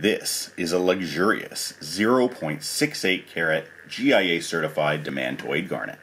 This is a luxurious 0.68 carat GIA certified demantoid garnet.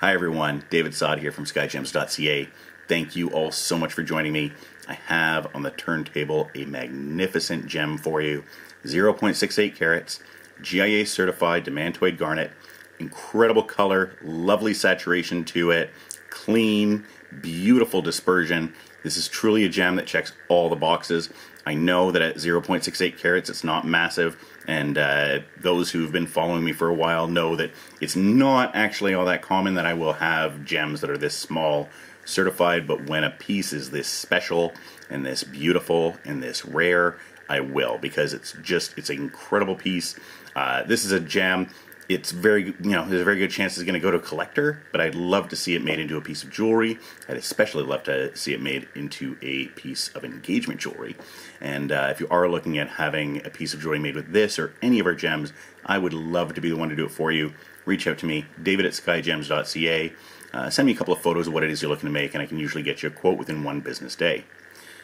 Hi everyone, David Sod here from skyjems.ca. Thank you all so much for joining me. I have on the turntable a magnificent gem for you 0.68 carats, GIA certified demantoid garnet. Incredible color, lovely saturation to it, clean, beautiful dispersion. This is truly a gem that checks all the boxes. I know that at 0.68 carats it's not massive, and uh, those who've been following me for a while know that it's not actually all that common that I will have gems that are this small certified, but when a piece is this special and this beautiful and this rare, I will because it's just it's an incredible piece. Uh, this is a gem it's very you know there's a very good chance it's going to go to a collector but i'd love to see it made into a piece of jewelry. I'd especially love to see it made into a piece of engagement jewelry. And uh, if you are looking at having a piece of jewelry made with this or any of our gems i would love to be the one to do it for you. Reach out to me david at skyjems.ca uh, send me a couple of photos of what it is you're looking to make and i can usually get you a quote within one business day.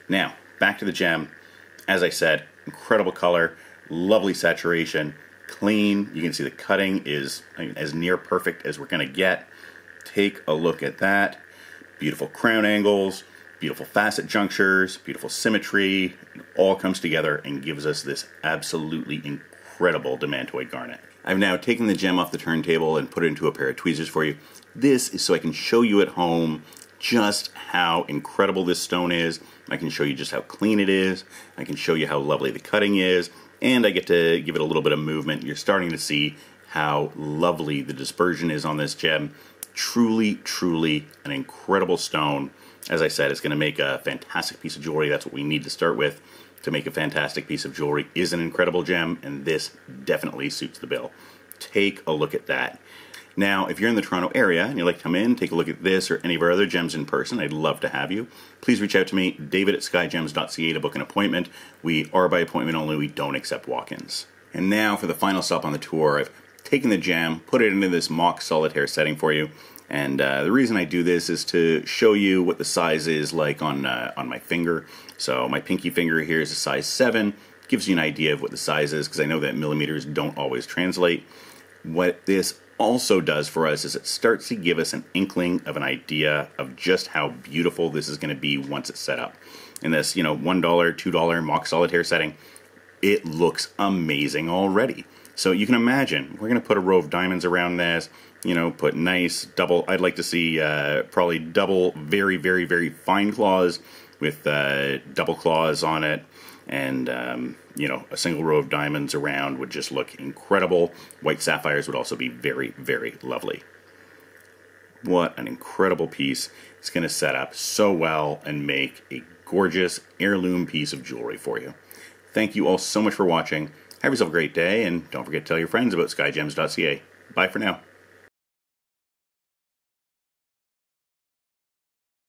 Now back to the gem. As i said incredible color lovely saturation clean. You can see the cutting is as near perfect as we're going to get. Take a look at that. Beautiful crown angles, beautiful facet junctures, beautiful symmetry. It all comes together and gives us this absolutely incredible demantoid garnet. I've now taken the gem off the turntable and put it into a pair of tweezers for you. This is so I can show you at home just how incredible this stone is. I can show you just how clean it is. I can show you how lovely the cutting is and I get to give it a little bit of movement. You're starting to see how lovely the dispersion is on this gem. Truly, truly an incredible stone. As I said, it's going to make a fantastic piece of jewelry. That's what we need to start with to make a fantastic piece of jewelry is an incredible gem, and this definitely suits the bill. Take a look at that. Now, if you're in the Toronto area and you'd like to come in, take a look at this or any of our other gems in person, I'd love to have you. Please reach out to me, david at skyjems.ca to book an appointment. We are by appointment only, we don't accept walk ins. And now for the final stop on the tour, I've taken the gem, put it into this mock solitaire setting for you. And uh, the reason I do this is to show you what the size is like on, uh, on my finger. So my pinky finger here is a size 7, gives you an idea of what the size is because I know that millimeters don't always translate. What this also does for us is it starts to give us an inkling of an idea of just how beautiful this is going to be once it's set up. In this, you know, $1, $2 mock solitaire setting, it looks amazing already. So you can imagine, we're going to put a row of diamonds around this, you know, put nice double, I'd like to see uh, probably double, very, very, very fine claws with uh, double claws on it and um, you know a single row of diamonds around would just look incredible. White sapphires would also be very very lovely. What an incredible piece. It's going to set up so well and make a gorgeous heirloom piece of jewelry for you. Thank you all so much for watching. Have yourself a great day and don't forget to tell your friends about skyjems.ca bye for now